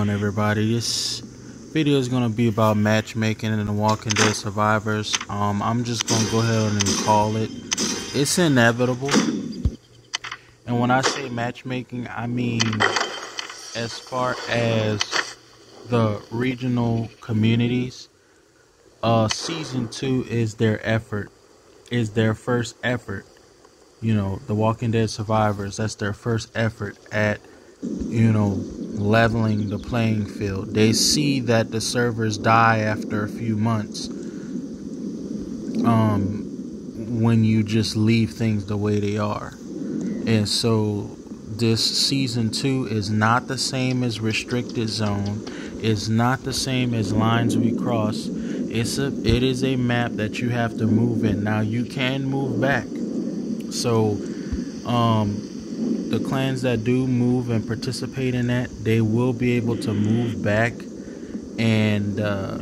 on everybody? This video is going to be about matchmaking and the Walking Dead Survivors. Um, I'm just going to go ahead and call it. It's inevitable. And when I say matchmaking, I mean as far as the regional communities. Uh, season two is their effort, is their first effort. You know, the Walking Dead Survivors, that's their first effort at you know, leveling the playing field. They see that the servers die after a few months. Um, when you just leave things the way they are. And so this season 2 is not the same as restricted zone. It's not the same as lines we cross. It's a it is a map that you have to move in. Now you can move back. So um the clans that do move and participate in that, they will be able to move back and uh,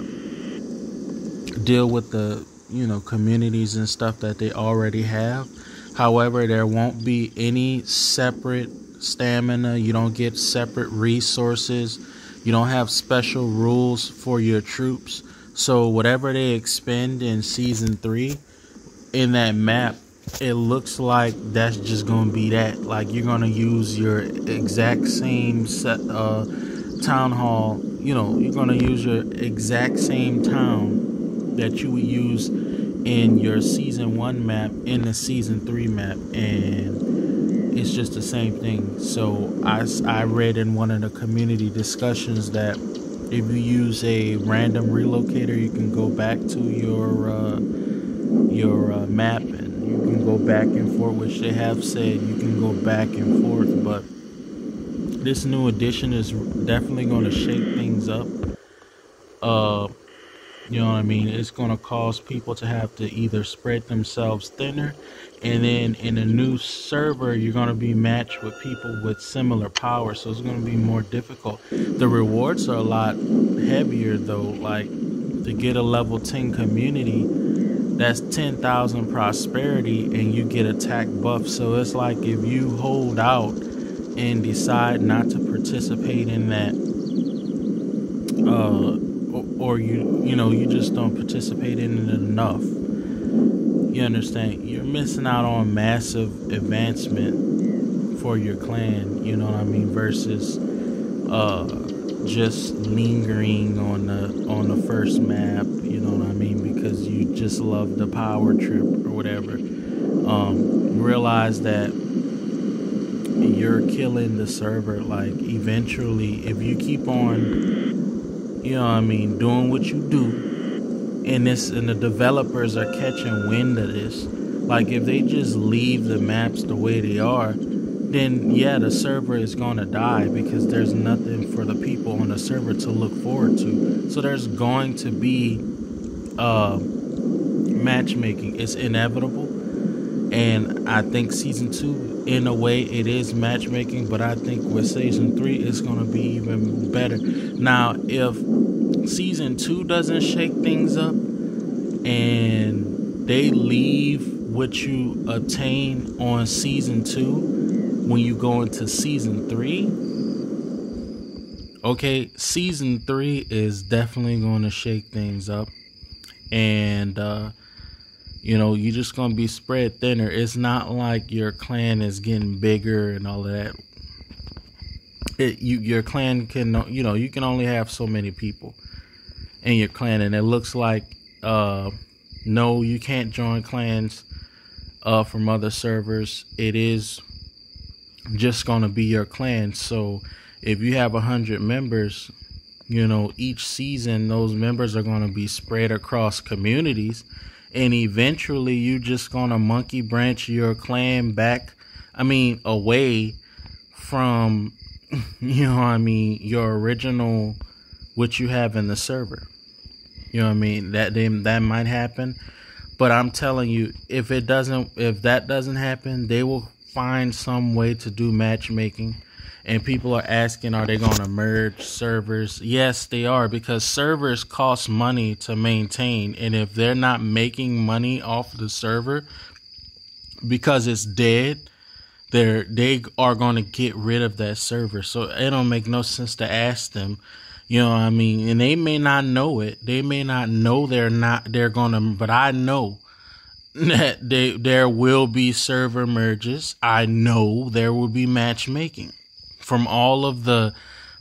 deal with the you know communities and stuff that they already have. However, there won't be any separate stamina. You don't get separate resources. You don't have special rules for your troops. So whatever they expend in season three in that map it looks like that's just gonna be that. Like you're gonna use your exact same set, uh, town hall. You know, you're gonna use your exact same town that you would use in your season one map in the season three map, and it's just the same thing. So I I read in one of the community discussions that if you use a random relocator, you can go back to your uh, your uh, map you can go back and forth, which they have said you can go back and forth, but this new edition is definitely going to shake things up. Uh, you know what I mean? It's going to cause people to have to either spread themselves thinner, and then in a new server, you're going to be matched with people with similar power, so it's going to be more difficult. The rewards are a lot heavier, though. Like to get a level 10 community that's 10,000 prosperity and you get attack buff. So it's like if you hold out and decide not to participate in that, uh, or, or you, you know, you just don't participate in it enough. You understand? You're missing out on massive advancement for your clan, you know what I mean, versus, uh, just lingering on the on the first map, you know what I mean, because you just love the power trip or whatever. Um, realize that you're killing the server. Like eventually, if you keep on, you know I mean, doing what you do, and this and the developers are catching wind of this. Like if they just leave the maps the way they are then yeah, the server is going to die because there's nothing for the people on the server to look forward to. So there's going to be uh, matchmaking. It's inevitable. And I think season two, in a way, it is matchmaking, but I think with season three, it's going to be even better. Now, if season two doesn't shake things up and they leave what you attain on season two when you go into season three, okay, season three is definitely going to shake things up. And, uh, you know, you're just to be spread thinner. It's not like your clan is getting bigger and all of that. It, you, your clan can, you know, you can only have so many people in your clan. And it looks like, uh, no, you can't join clans uh, from other servers. It is just to be your clan. So if you have a hundred members, you know, each season those members are going to be spread across communities, and eventually you're just going to monkey branch your clan back. I mean, away from, you know, I mean, your original, what you have in the server. You know what I mean? That that might happen, but I'm telling you, if it doesn't, if that doesn't happen, they will find some way to do matchmaking and people are asking are they going to merge servers yes they are because servers cost money to maintain and if they're not making money off the server because it's dead they're they are going to get rid of that server. So it don't make no sense to ask them. You know what I mean? And they may not know it. They may not know they're not they're going to but I know that they there will be server merges. I know there will be matchmaking from all of the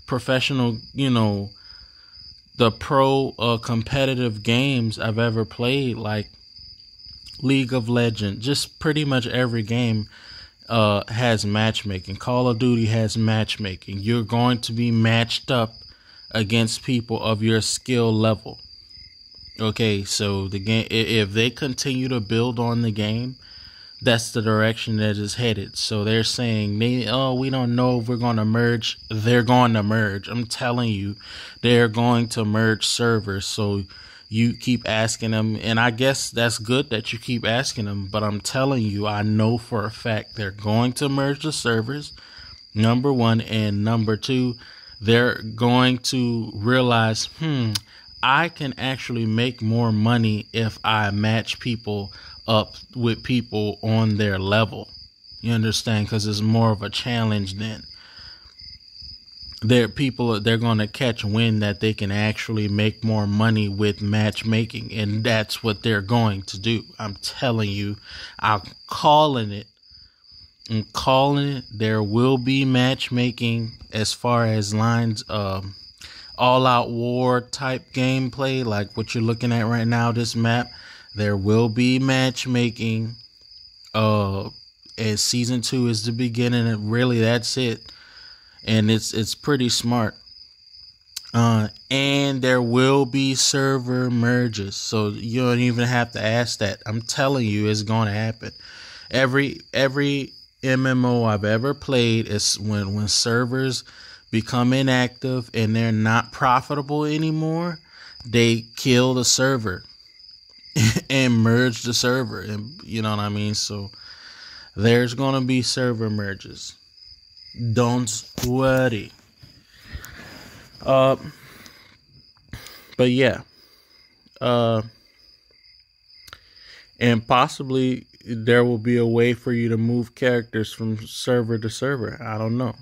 professional, you know, the pro uh, competitive games I've ever played like League of Legends, just pretty much every game uh, has matchmaking. Call of Duty has matchmaking. You're going to be matched up against people of your skill level. Okay, so the game if they continue to build on the game, that's the direction that is headed. So they're saying oh we don't know if we're going to merge. They're going to merge. I'm telling you, they're going to merge servers. So you keep asking them and i guess that's good that you keep asking them but i'm telling you i know for a fact they're going to merge the servers number one and number two they're going to realize hmm i can actually make more money if i match people up with people on their level. You understand? Because it's more of a challenge then. There people they're going to catch wind that they can actually make more money with matchmaking and that's what they're going to do. I'm telling you i'm calling it. I'm calling it. There will be matchmaking as far as lines um all out war type gameplay like what you're looking at right now this map there will be matchmaking uh as season 2 is the beginning and really that's it and it's it's pretty smart. Uh, and there will be server merges, so you don't even have to ask that. I'm telling you, it's going to happen. Every every MMO I've ever played is when when servers become inactive and they're not profitable anymore, they kill the server and merge the server, and you know what I mean. So there's to be server merges. Don't worry. Uh, but yeah. Uh, and possibly there will be a way for you to move characters from server to server. I don't know.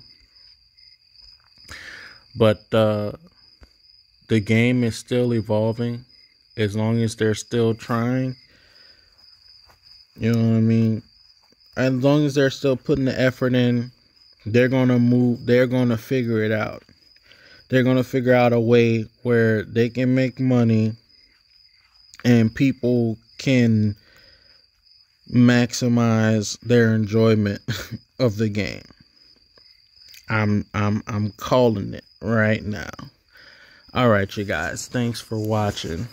But uh, the game is still evolving as long as they're still trying. You know what I mean? As long as they're still putting the effort in they're going to move, they're going to figure it out. They're going to figure out a way where they can make money and people can maximize their enjoyment of the game. I'm I'm I'm calling it right now. All right, you guys. Thanks for watching.